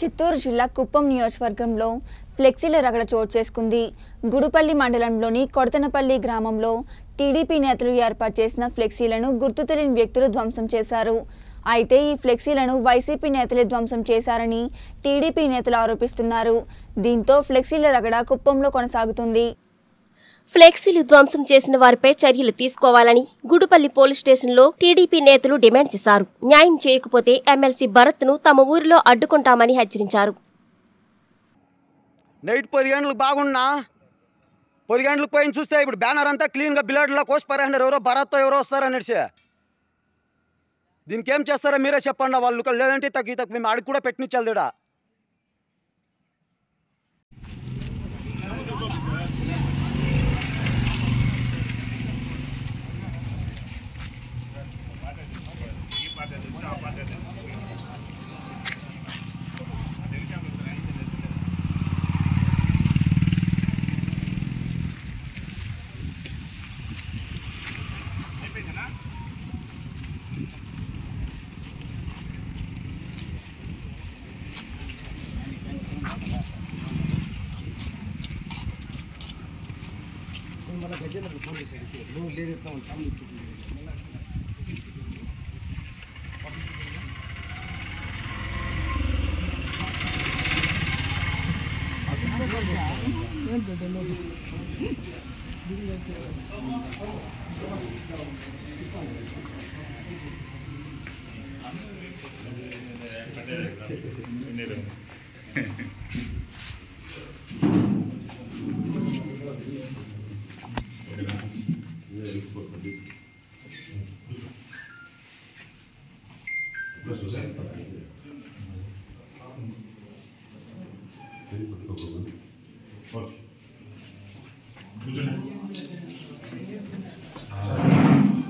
చిత్తూరు జిల్లా కుప్పం నియోజకవర్గంలో ఫ్లెక్సీల రగడ చోటు చేసుకుంది. గుడుపల్లి మండలంలోని కొడతనపల్లి గ్రామంలో టీడీపీ నేతలు ఏర్పాటు చేసిన ఫ్లెక్సీలను గుర్తు తెలియని వ్యక్తులు ధ్వంసం చేశారు. అయితే ఈ ఫ్లెక్సీలను వైసీపీ నేతలే ధ్వంసం చేశారని టీడీపీ నేతలు ఆరోపిస్తున్నారు. దీంతో ఫ్లెక్సీల రగడ కుప్పంలో కొనసాగుతుంది. ఫ్లెక్సీలు ధ్వంసం చేసిన వారిపై చర్యలు తీసుకోవాలని గుడుపల్లి పోలీస్ స్టేషన్లో టీడీపీ నేతలు డిమాండ్ చేశారు. న్యాయం చేయకపోతే ఎమ్మెల్సీ భరత్ను తమ ఊరిలో అడ్డుకుంటామని హెచ్చరించారు. నైట్ పది గంటలకు బాగున్నా? పది గంటలకు పోయిన చూస్తే ఇప్పుడు బ్యానర్ అంతా క్లీన్గా బిలడ్లో కోసి పారేసినారు ఎవరో భరత్ ఎవరో వస్తారనేసి దీనికి ఏం చేస్తారో మీరే చెప్పండి వాళ్ళు. లేదంటే తగ్గి తక్కువ మేము అడిగి కూడా పెట్టినిచ్చాలి मला गजेंद्र बोलले लोक लेत नाही चांगली Thank you. Questo sempre. Sempre, per favore.